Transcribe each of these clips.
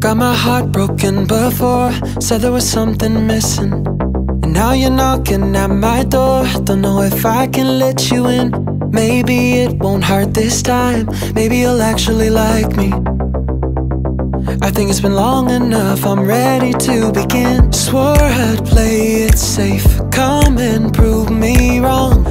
Got my heart broken before, said there was something missing. And now you're knocking at my door. Don't know if I can let you in. Maybe it won't hurt this time. Maybe you'll actually like me. I think it's been long enough, I'm ready to begin. Swore I'd play it safe. Come and prove me wrong.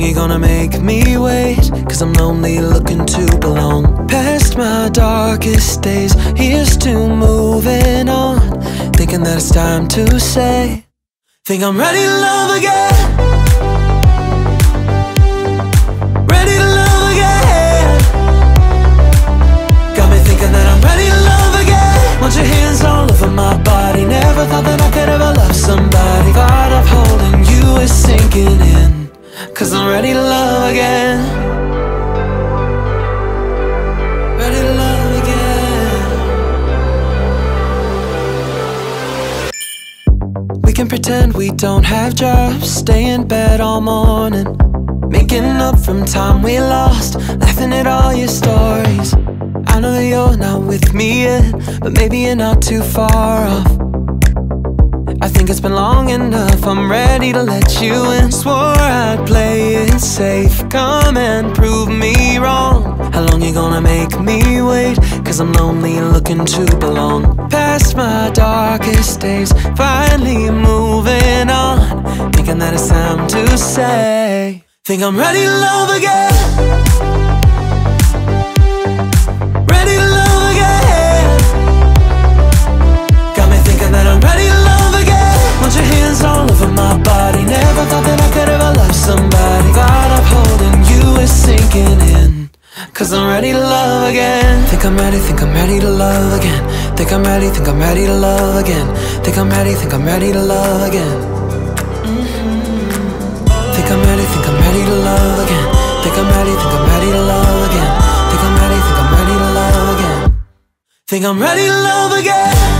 Long you gonna make me wait? Cause I'm lonely looking to belong. Past my darkest days, here's to moving on. Thinking that it's time to say, Think I'm ready to love again. Ready to love again. Got me thinking that Cause I'm ready to love again. Ready to love again. We can pretend we don't have jobs Stay in bed all morning. Making up from time we lost Laughing at all your stories. I know that you're not with me yet But maybe you're not too far off I think it's been long enough, I'm ready to let you in. Swore I'd play it safe, come and prove me wrong. How long you gonna make me wait? Cause I'm lonely looking to belong. Past my darkest days, finally moving on. Thinking that it's time to say Think I'm ready to love again I'm ready to love again. Think I'm ready, think I'm ready to love again. Think I'm ready, think I'm ready to love again. Think I'm ready, think I'm ready to love again. Mm -hmm. Think I'm ready, think I'm ready to love again. Think I'm ready, think I'm ready to love again. Think I'm ready, think I'm ready to love again. Think I'm ready to love again